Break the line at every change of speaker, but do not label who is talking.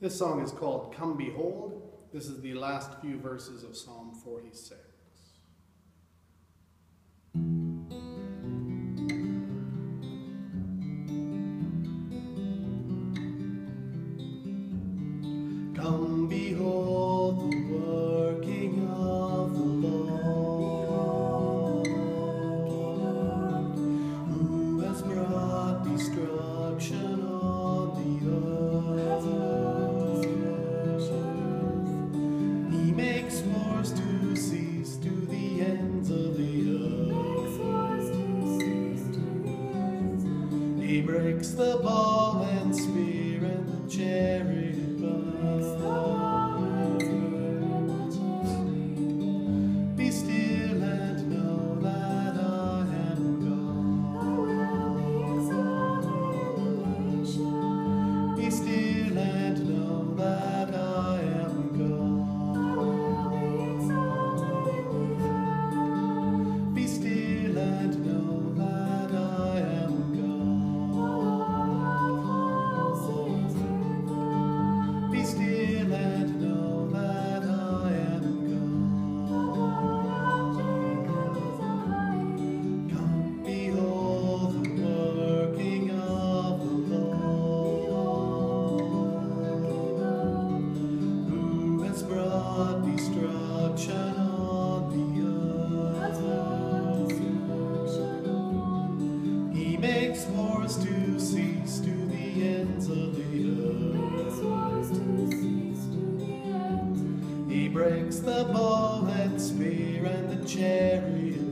This song is called Come Behold. This is the last few verses of Psalm 46. Come behold the world. He breaks the ball and spear and the chariot. He breaks the bow and spear and the chariot.